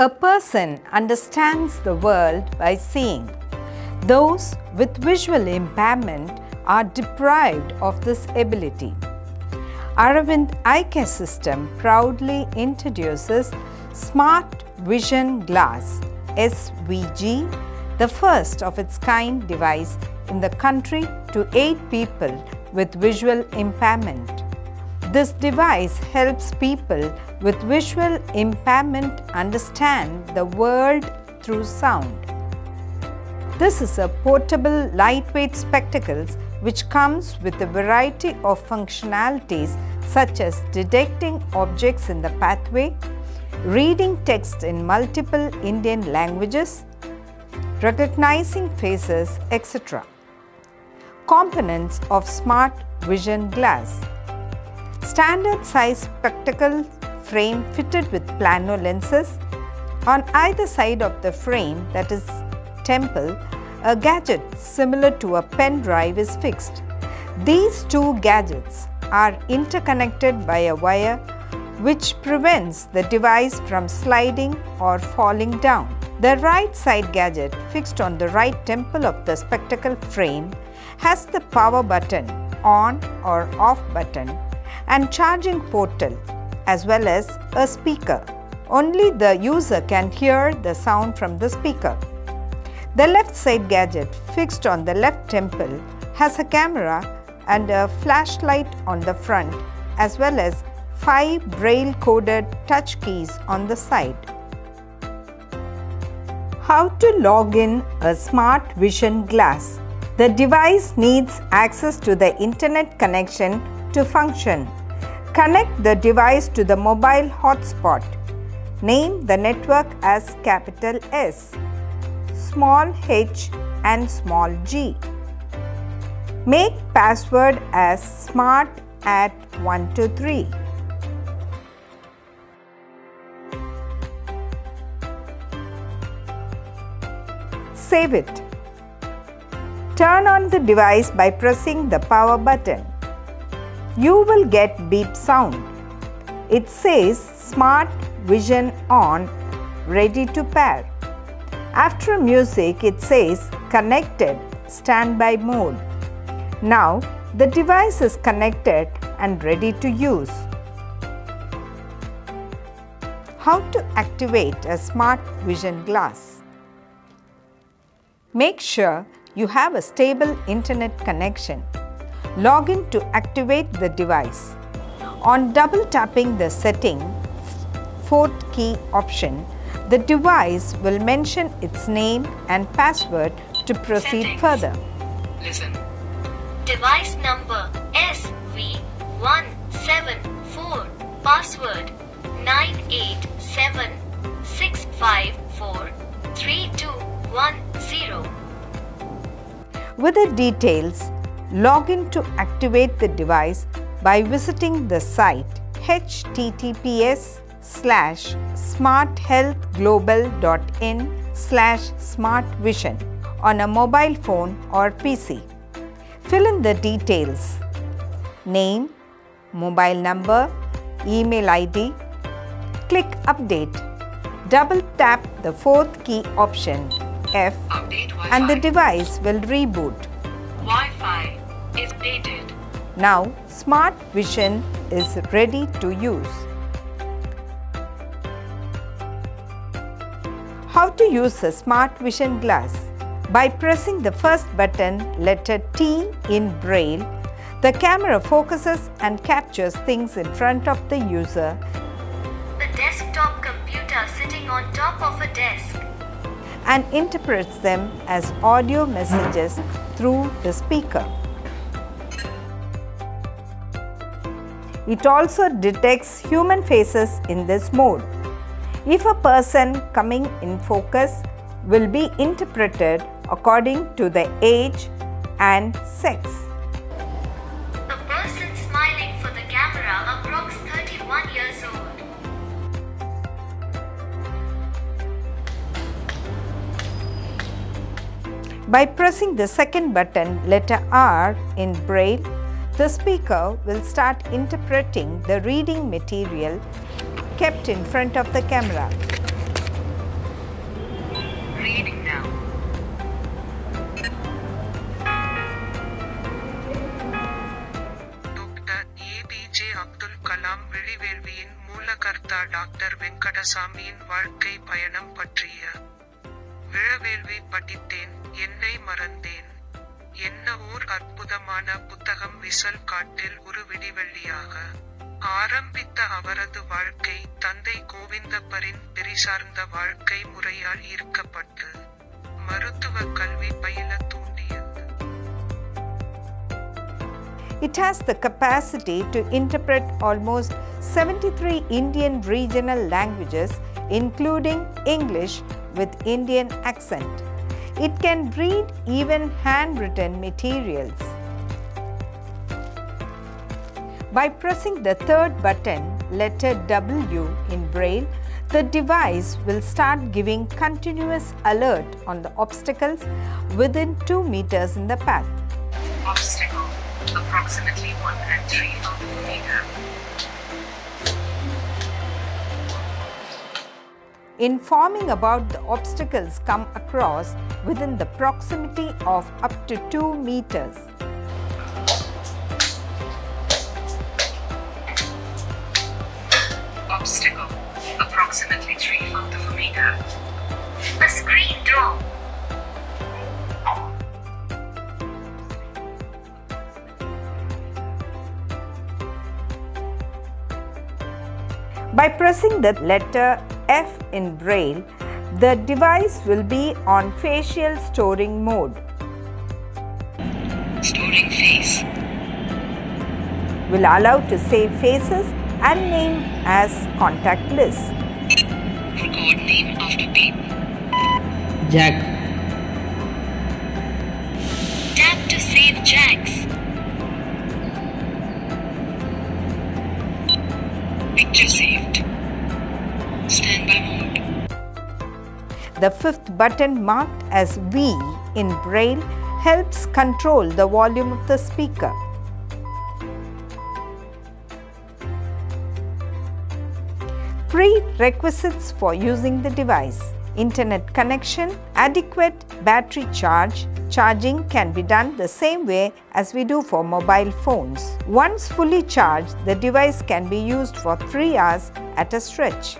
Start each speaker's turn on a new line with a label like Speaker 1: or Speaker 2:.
Speaker 1: A person understands the world by seeing. Those with visual impairment are deprived of this ability. Aravind Eye Care System proudly introduces Smart Vision Glass SVG, the first of its kind device in the country to aid people with visual impairment. This device helps people with visual impairment understand the world through sound. This is a portable lightweight spectacles which comes with a variety of functionalities such as detecting objects in the pathway, reading text in multiple Indian languages, recognizing faces, etc. Components of Smart Vision Glass Standard size spectacle frame fitted with plano lenses. On either side of the frame that is temple, a gadget similar to a pen drive is fixed. These two gadgets are interconnected by a wire which prevents the device from sliding or falling down. The right side gadget fixed on the right temple of the spectacle frame has the power button on or off button and charging portal as well as a speaker. Only the user can hear the sound from the speaker. The left side gadget fixed on the left temple has a camera and a flashlight on the front as well as five braille coded touch keys on the side. How to log in a smart vision glass. The device needs access to the internet connection to function. Connect the device to the mobile hotspot. Name the network as capital S, small h and small g. Make password as smart at 123. Save it. Turn on the device by pressing the power button. You will get beep sound. It says Smart Vision on, ready to pair. After music, it says connected, standby mode. Now, the device is connected and ready to use. How to activate a smart vision glass? Make sure you have a stable internet connection. Log in to activate the device. On double tapping the setting fourth key option, the device will mention its name and password to proceed
Speaker 2: Settings.
Speaker 1: further.
Speaker 2: Listen. Device number SV174. Password 987654310.
Speaker 1: With the details, log in to activate the device by visiting the site https slash smarthealthglobal.in slash smartvision on a mobile phone or PC. Fill in the details name, mobile number, email ID. Click Update. Double tap the fourth key option F
Speaker 2: Update
Speaker 1: and the device will reboot.
Speaker 2: Wi-Fi is updated.
Speaker 1: Now, Smart Vision is ready to use. How to use a Smart Vision glass? By pressing the first button, letter T in Braille, the camera focuses and captures things in front of the user
Speaker 2: The desktop computer sitting on top of a desk.
Speaker 1: and interprets them as audio messages through the speaker. It also detects human faces in this mode. If a person coming in focus will be interpreted according to the age and sex.
Speaker 2: The person smiling for the camera approx 31 years old.
Speaker 1: By pressing the second button, letter R in Braille, the speaker will start interpreting the reading material kept in front of the camera.
Speaker 3: Reading now. Dr. APJ Abdul Kalam விழிவேள்வியின் மூலகர்த்தா doctor வெங்கடசாமியின் வாழ்க்கை பயணம் பற்றிய விழவேள்வி படித்தேன் என்னை மறந்தேன் என்ன ஓர் அற்புதமான புத்தகம் விசல் காட்டில் ஒரு விடிவெள்ளியாக ஆரம்பித்த அவரது வாழ்க்கை தந்தை கோவிந்தப்பரின் பெரிசார்ந்த வாழ்க்கை முறையால் ஈர்க்கப்பட்டு மருத்துவ கல்வி பயில தூண்டியது
Speaker 1: It has the capacity to interpret almost 73 Indian regional languages, including English with Indian accent. It can read even handwritten materials. By pressing the third button, letter W in Braille, the device will start giving continuous alert on the obstacles within 2 meters in the path.
Speaker 4: obstacle, approximately 1 and 3 from the meter.
Speaker 1: informing about the obstacles come across within the proximity of up to 2 meters.
Speaker 4: Obstacle, approximately 3 from the meter.
Speaker 2: A screen door.
Speaker 1: By pressing the letter F in Braille, the device will be on facial storing mode.
Speaker 4: Storing face,
Speaker 1: Will allow to save faces and name as contact list.
Speaker 4: record name after beep.
Speaker 5: jack,
Speaker 2: Tap to save jacks.
Speaker 4: Picture saved.
Speaker 1: The fifth button marked as V in Braille helps control the volume of the speaker. Prerequisites for using the device internet connection, adequate battery charge. Charging can be done the same way as we do for mobile phones. Once fully charged, the device can be used for 3 hours at a stretch.